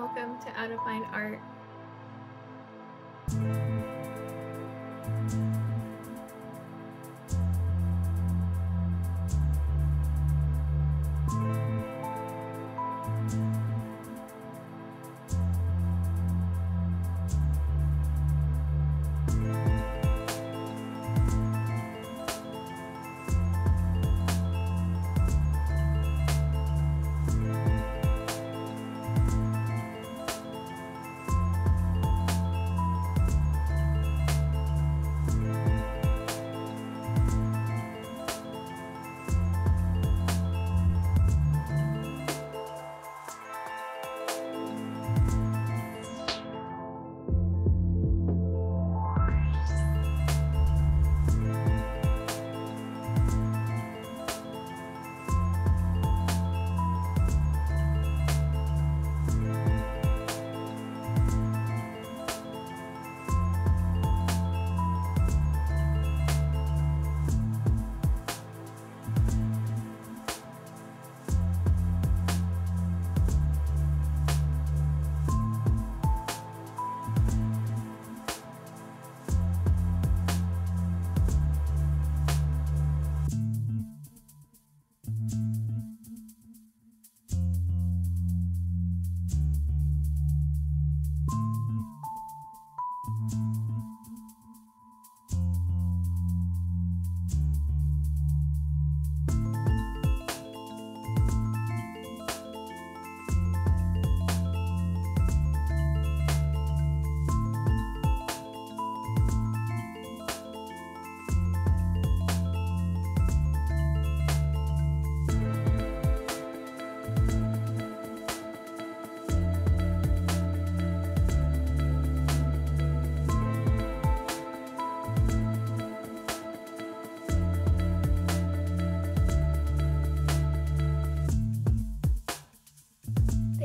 Welcome to Out of Mind Art.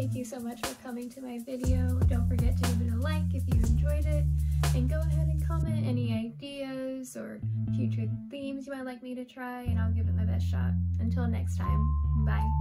Thank you so much for coming to my video. Don't forget to give it a like if you enjoyed it. And go ahead and comment any ideas or future themes you might like me to try and I'll give it my best shot. Until next time, bye.